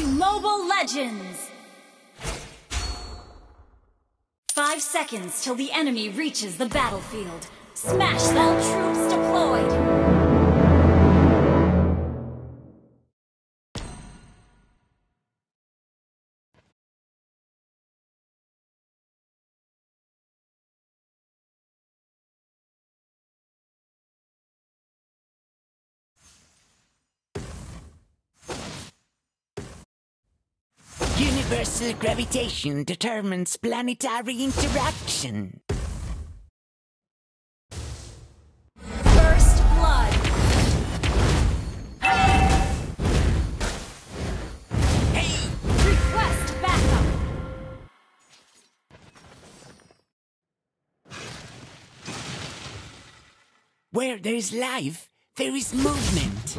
to Mobile Legends! Five seconds till the enemy reaches the battlefield. Smash them! Troops deployed! Universal gravitation determines planetary interaction. First blood! Hey! Request backup! Where there is life, there is movement.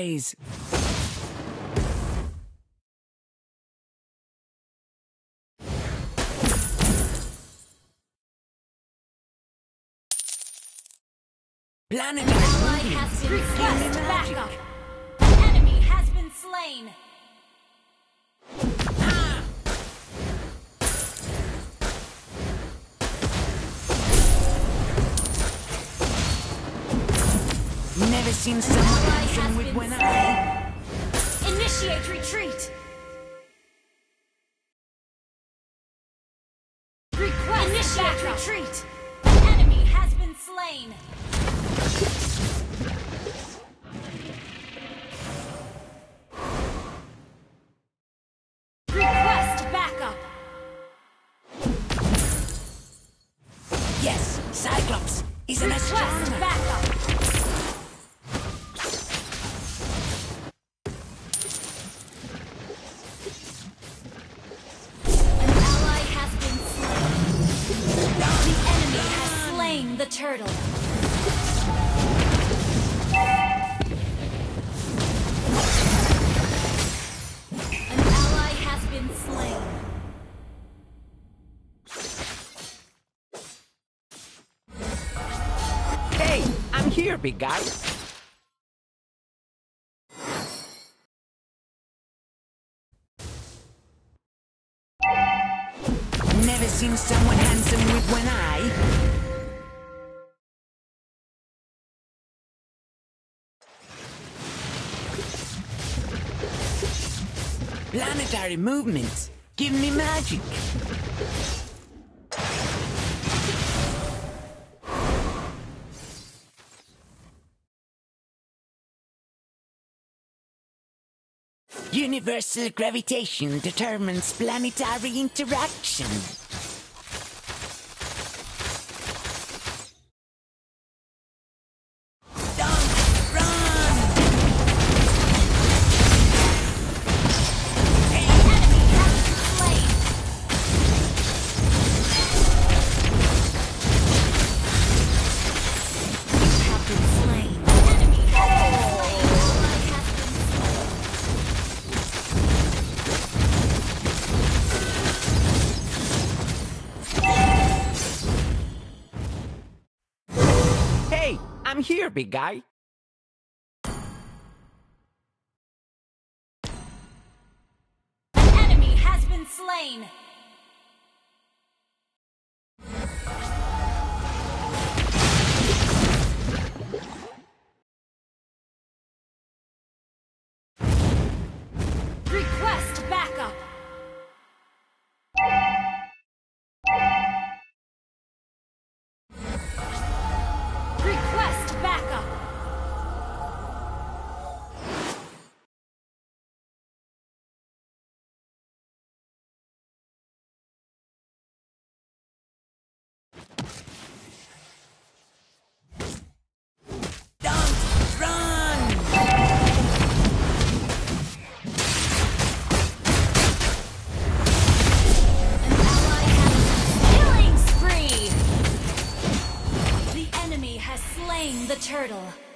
Eyes. Planetary Ally has been Request Magic. backup! An enemy has been slain! Never seen someone with one eye. Initiate retreat! Request Initiate retreat! An enemy has been slain! Request backup! Yes, Cyclops is an Request backup! Turtle. An ally has been slain. Hey, I'm here, big guy. Never seen someone handsome with one eye. Planetary movements give me magic. Universal gravitation determines planetary interaction. I'm here, big guy. An enemy has been slain. Turtle.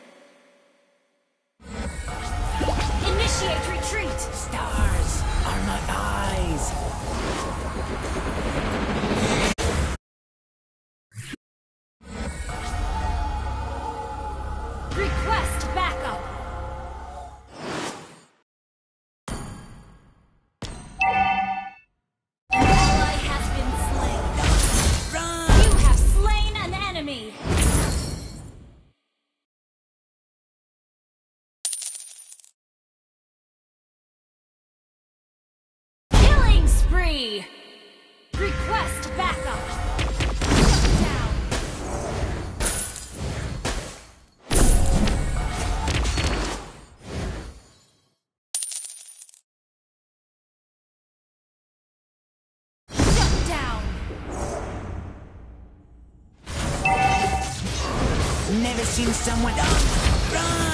Never seen someone... Oh, run!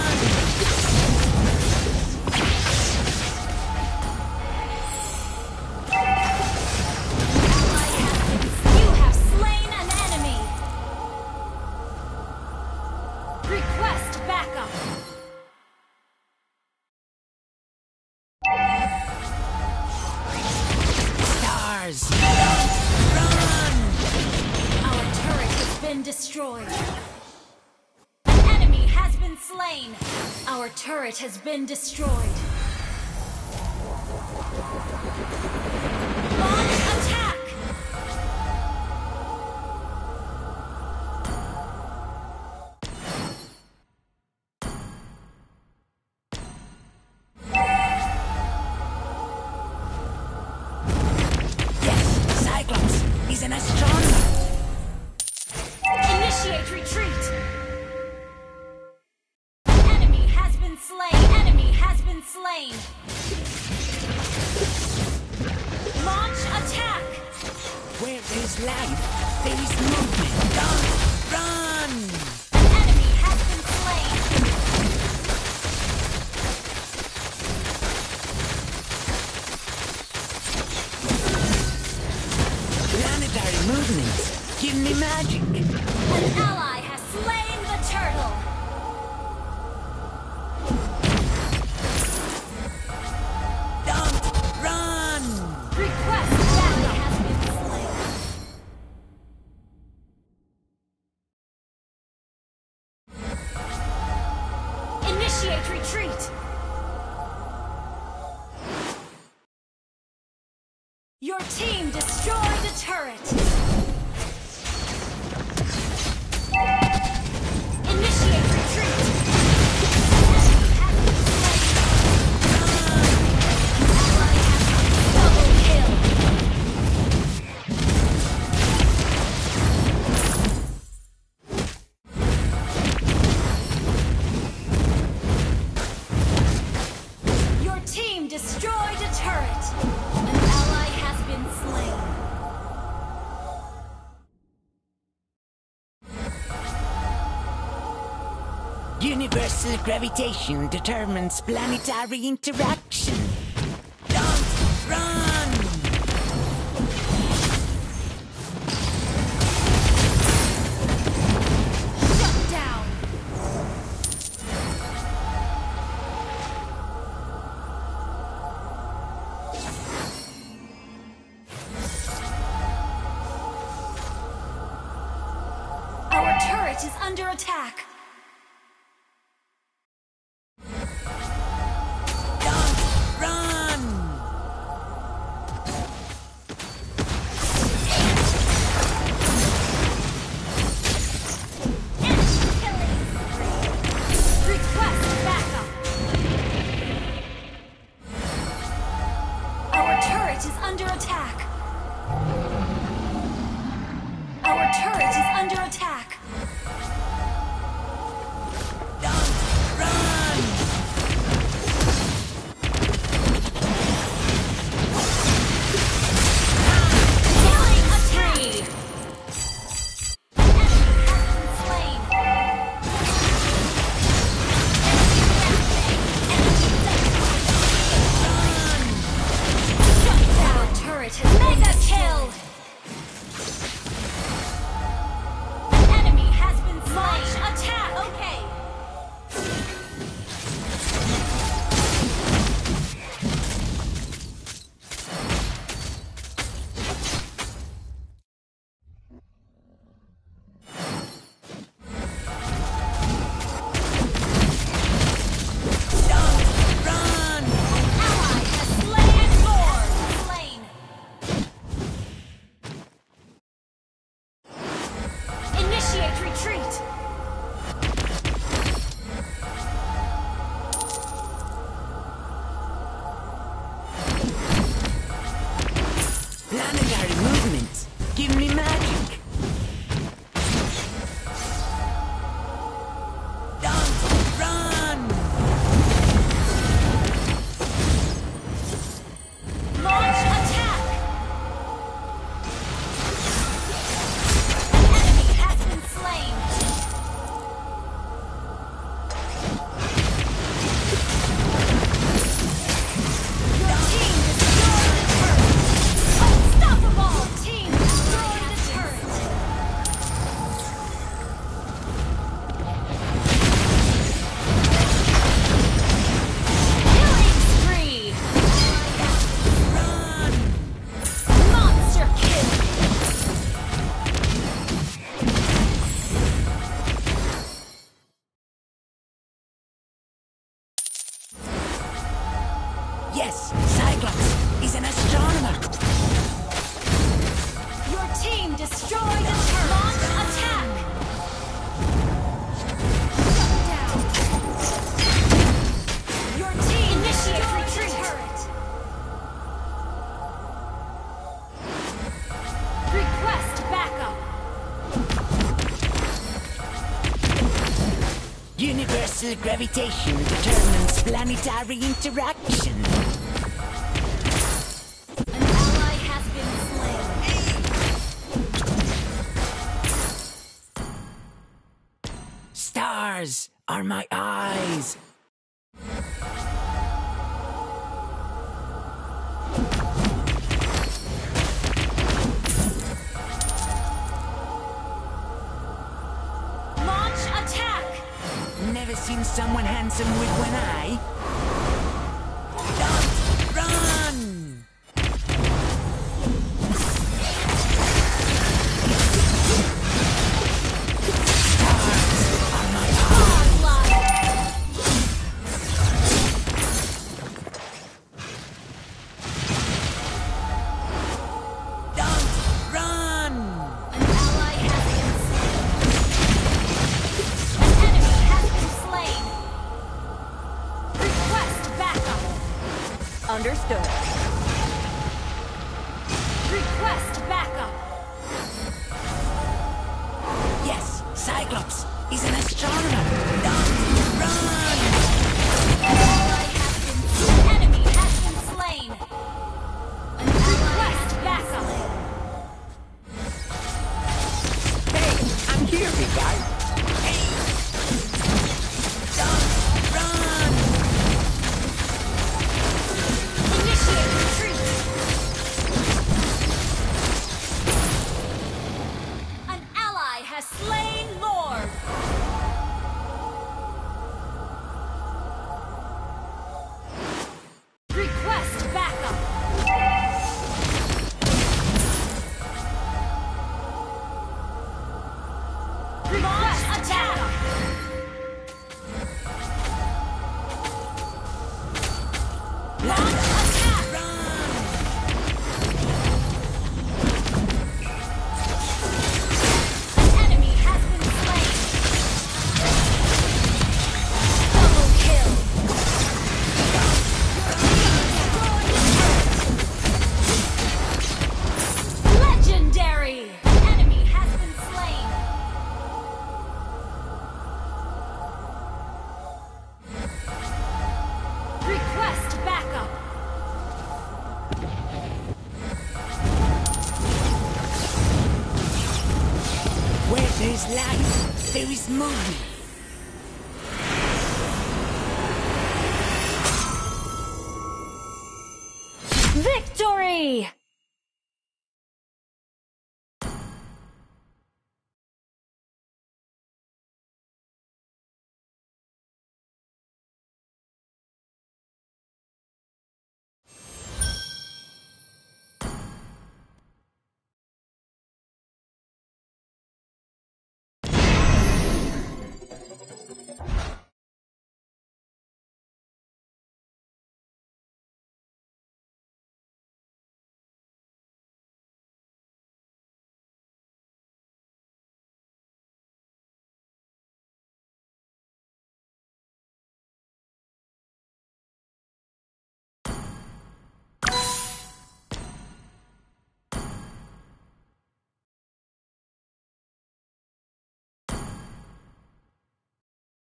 slain. Our turret has been destroyed. slain. Enemy has been slain. Launch attack. Where there's life, there's movement. Run! Run! An enemy has been slain. Planetary movement. Give me magic. Gravitation determines planetary interaction. Planetary movement. Give me magic. Gravitation determines planetary interaction. An ally has been slain. Stars are my eyes. Someone handsome with one eye. Cyclops is an astronomer. Don't run! Ally enemy has been slain. Request. Hey, I'm here. Hey! Don't run! Retreat. An ally has slain Victory!